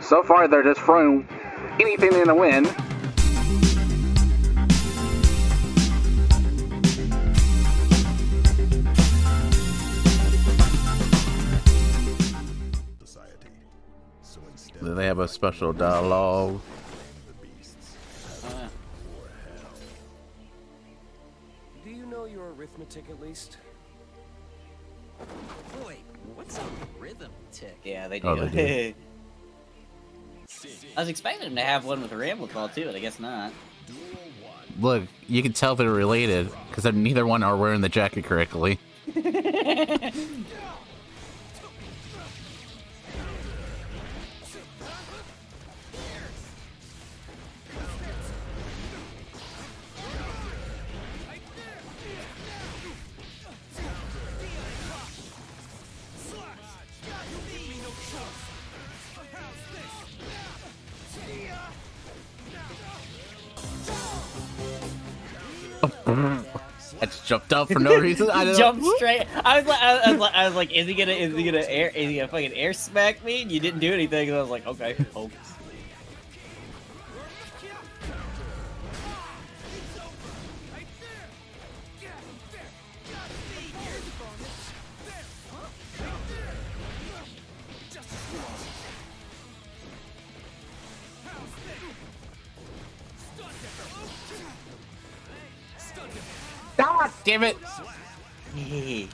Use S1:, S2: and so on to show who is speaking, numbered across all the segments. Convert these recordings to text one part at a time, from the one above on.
S1: So far, they're just throwing anything in the wind.
S2: Do they have a special dialogue?
S3: Uh,
S4: Do you know your arithmetic at least?
S5: Boy, what's a rhythm tick?
S3: yeah, they do.
S2: Oh, they
S3: I was expecting him to have one with a ramble call too, but I guess not.
S2: Look, you can tell they're related because neither one are wearing the jacket correctly. I just jumped up for no reason. I don't
S3: Jump straight. I was like, I was like, I was like, is he gonna, is he gonna air, is he gonna fucking air smack me? And you didn't do anything. And I was like, okay, oh.
S2: God damn it!
S3: Hey.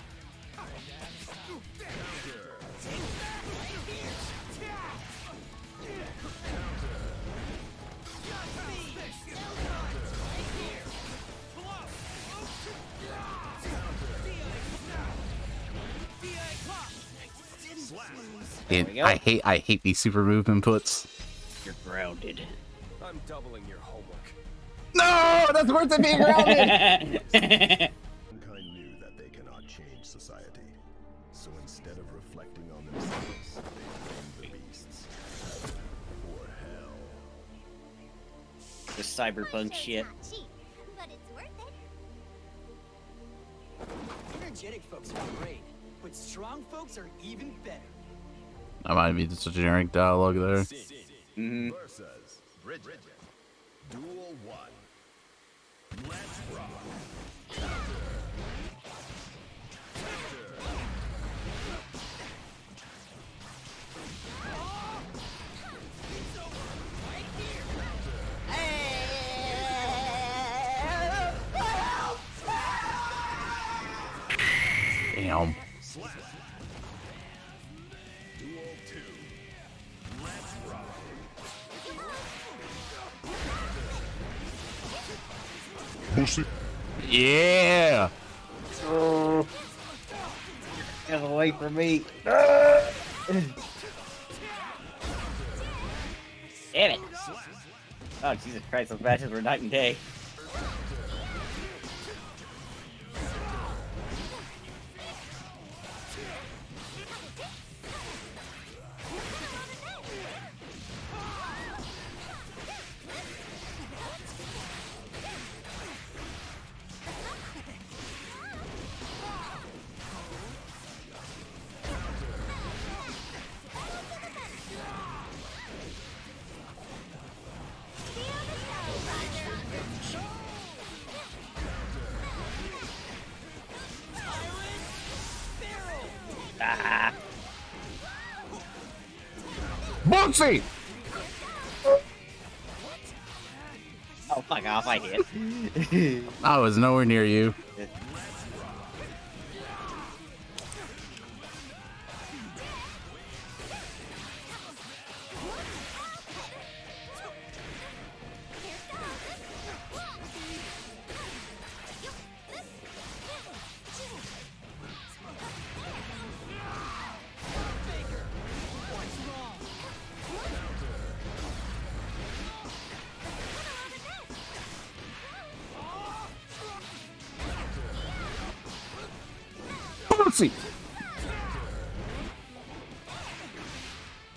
S2: It-
S3: we go.
S2: I hate I hate these super move inputs.
S3: You're grounded.
S4: I'm doubling your homework.
S2: No, that's worth it being grounded.
S6: Mankind knew that they cannot change society. So instead of reflecting on themselves, they blamed the beasts. Or hell.
S3: the cyberpunk shit.
S7: Cheap, but it's worth it.
S5: Energetic folks are great, but strong folks are even better.
S2: That might be just a generic dialogue there.
S3: Mhm.
S6: Versus Bridget. Duel 1. Let's rock.
S2: Damn. Yeah. Oh.
S3: Get away from me. Damn it. Oh, Jesus Christ, those matches were night and day.
S2: Bootsy!
S3: Oh, fuck off, I hit.
S2: I was nowhere near you. Bootsy!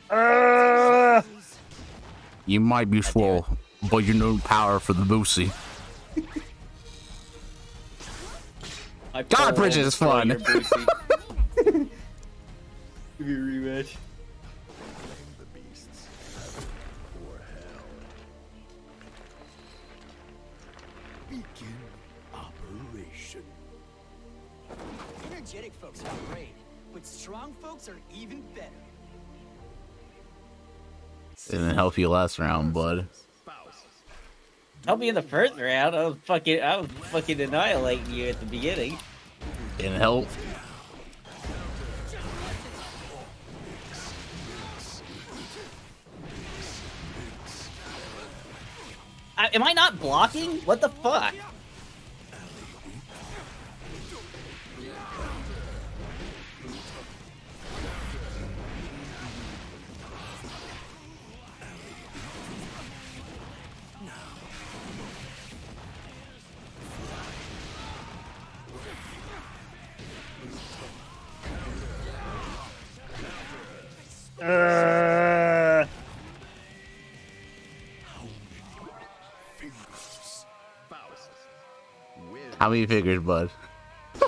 S2: Uh. You might be slow, but you know power for the Bootsy.
S3: My
S2: God,
S3: poor
S2: Bridget is fun.
S3: Give me a rematch.
S2: Help you last round, bud.
S3: Help me in the first round. I was fucking, I was fucking annihilating you at the beginning.
S2: Didn't help.
S3: I, am I not blocking? What the fuck?
S2: How many figures, bud?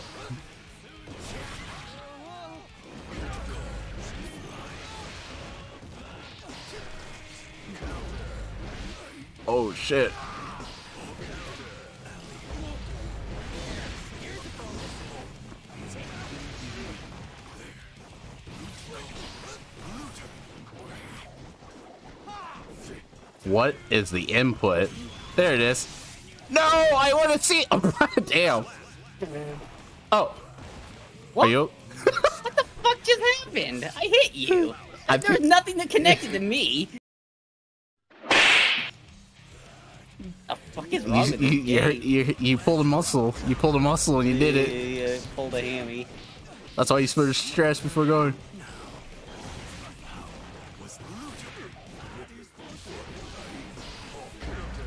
S2: oh shit. What is the input? There it is. No, I want to see. Oh, damn. Oh.
S3: What?
S2: Are you?
S3: what the fuck just happened? I hit you.
S2: I
S3: nothing that connected to me. The fuck is wrong
S2: You,
S3: with
S2: you,
S3: this
S2: you, you, pulled a muscle. You pulled a muscle and you did it.
S3: Yeah, yeah, pulled a hammy.
S2: That's why you supposed to stress before going.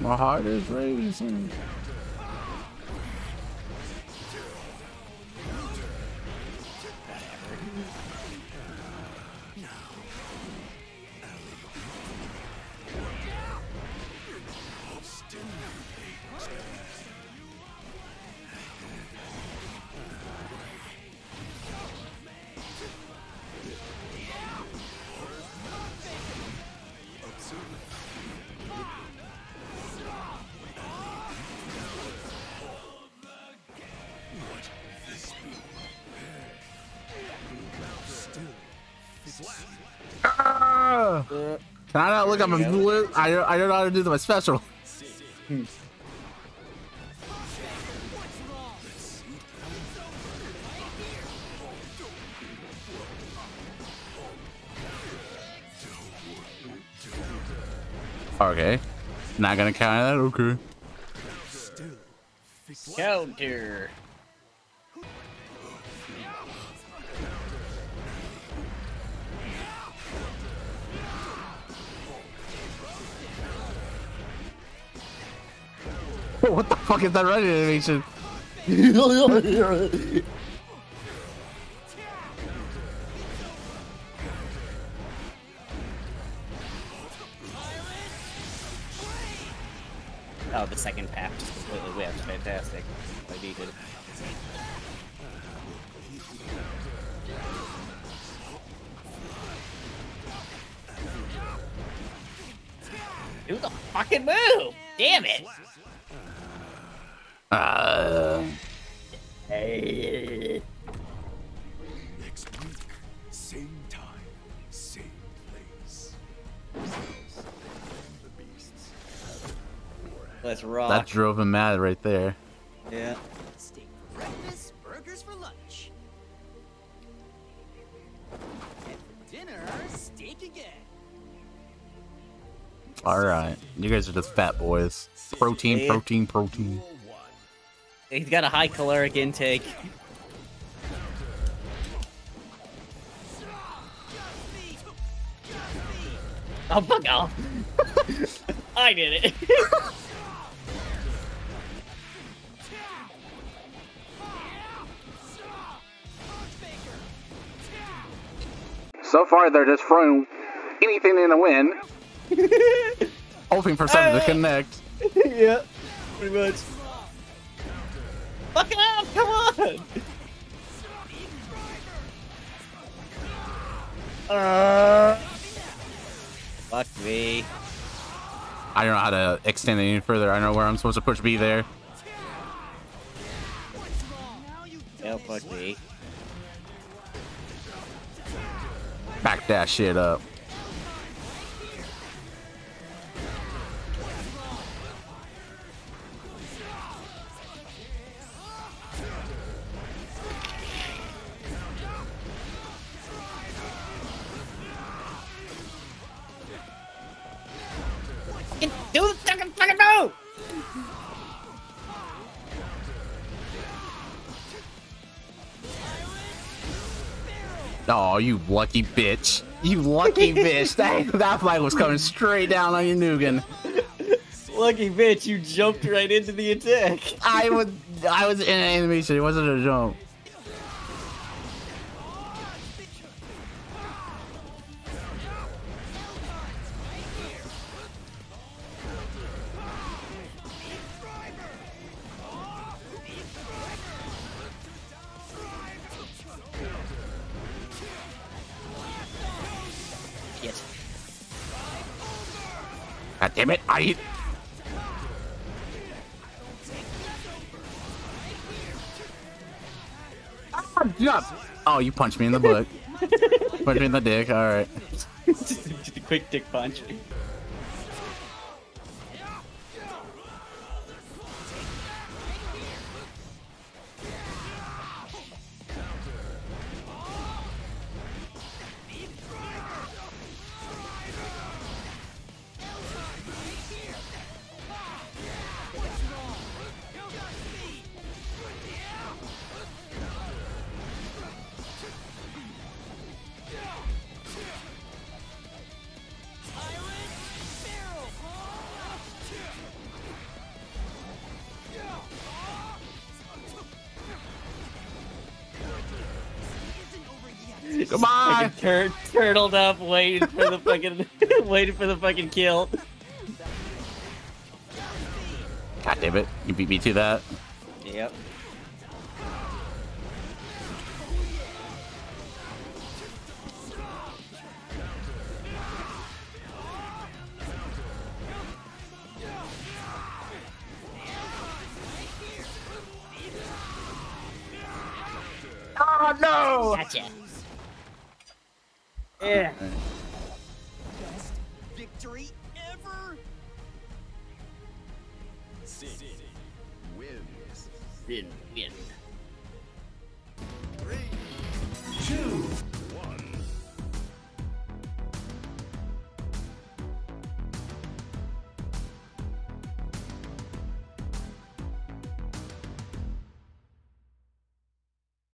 S2: My heart is racing. Can I not look at my blue? I don't, I don't know how to do my special. Hmm. Okay. Not gonna count that? Okay.
S3: Counter.
S2: What the fuck is that running animation?
S3: Oh, the second pack just completely whipped. Fantastic. I needed. Do the fucking move! Damn it!
S2: Uh,
S3: Hey.
S6: Next week, same time, same place. The beasts.
S3: Let's rock.
S2: that drove him mad right there.
S3: yeah.
S5: Steak for breakfast, burgers for lunch. And for dinner, steak again.
S2: All right, you guys are just fat boys. Protein,
S3: Yeah.
S2: protein, protein.
S3: He's got a high caloric intake. Oh, fuck off. I did it.
S1: So far, they're just throwing anything in the wind.
S2: Hoping for something to
S3: uh,
S2: connect.
S3: yeah, pretty much. Fuck out! Come on! Uh, fuck me.
S2: I don't know how to extend it any further. I don't know where I'm supposed to push B there.
S3: Hell, fuck me.
S2: Back that shit up. Oh, you lucky bitch. You lucky bitch. That, that flag was coming straight down on your Nugan.
S3: Lucky bitch, you jumped right into the attack.
S2: I was I was in an animation. It wasn't a jump. God damn it! I. Ah. Oh, you punched me in the butt. punched me in the dick. All right.
S3: just, just a quick dick punch. Fucking tur turtled up, waiting for the fucking, waiting for the fucking kill.
S2: God damn it! You beat me to that.
S3: Yep.
S2: Oh no!
S3: Gotcha. Yeah.
S5: Best victory ever.
S6: City wins.
S3: Win, win.